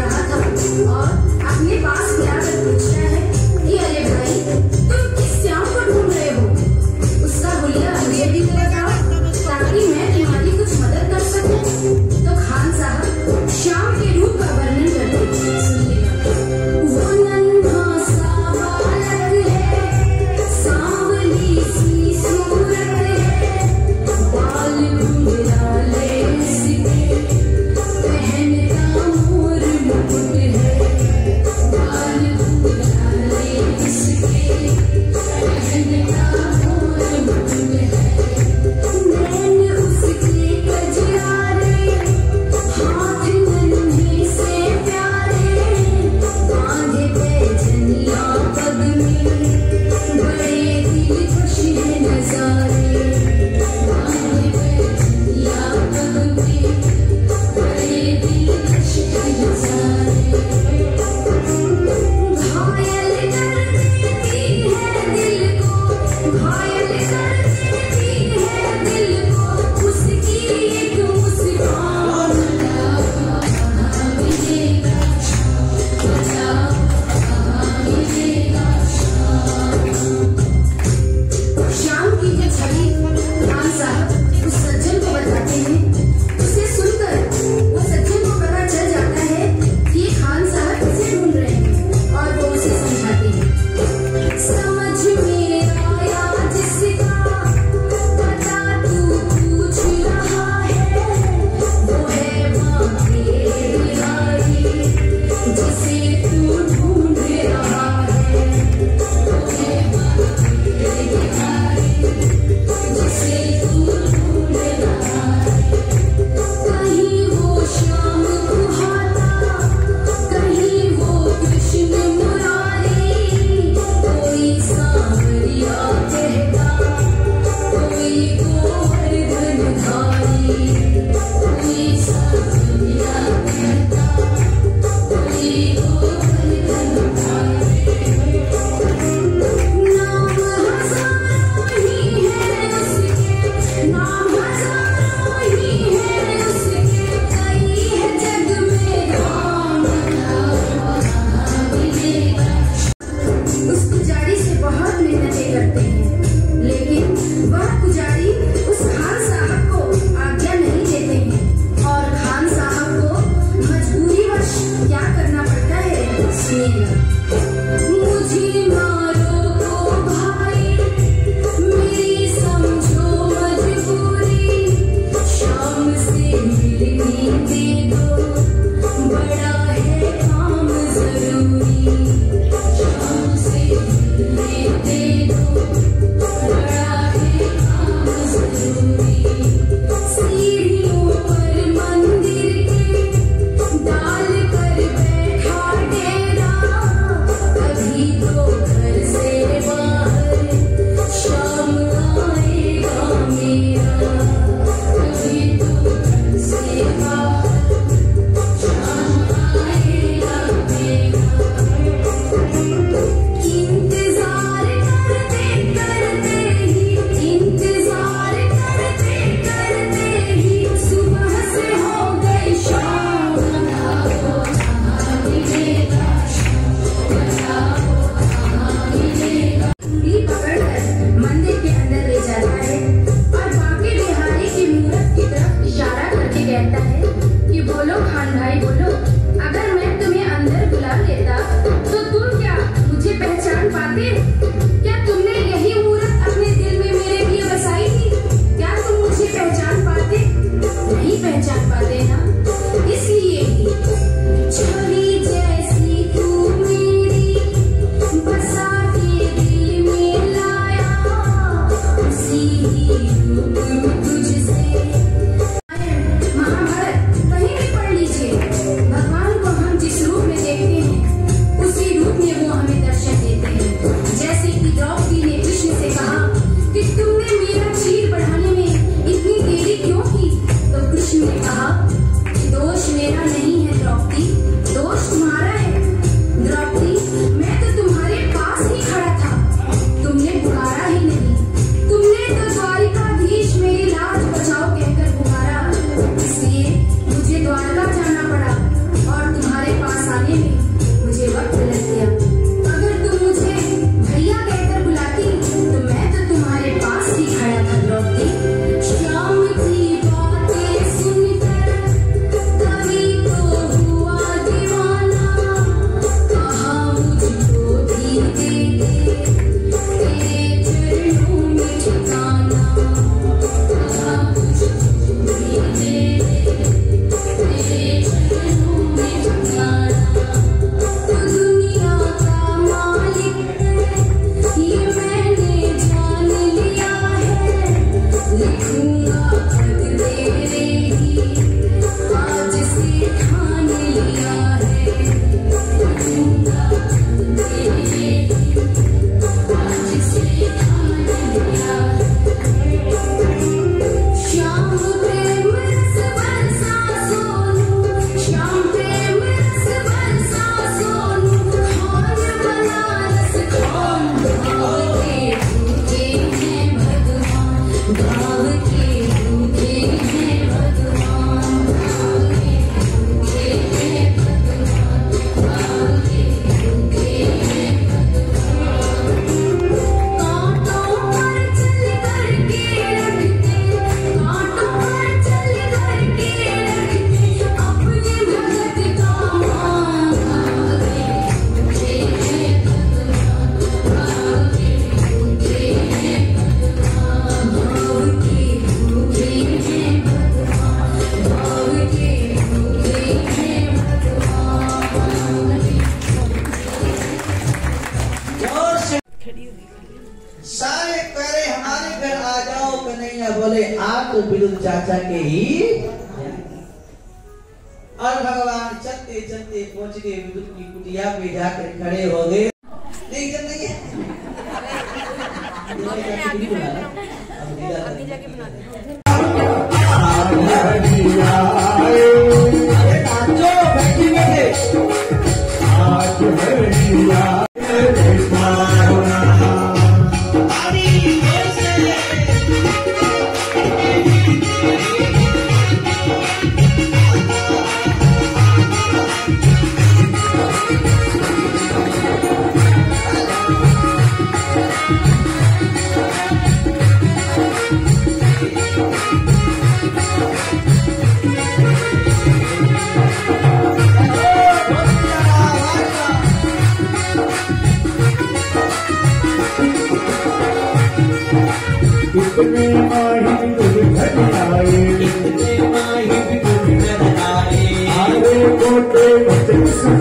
रहा था और अपने पास बुलाकर पूछता है Uh-huh. घर आ जाओ कन्हैया बोले आ तो बिरुद चाचा के ही और भगवान चलते चलते पहुँच गए विद्युत की कुटिया पे जाकर खड़े हो गए। देख नहीं है? अब लीला कर- अरे कितने माही दुर्घटनाए इतने माही विपुल आए। आरे कोटे वचन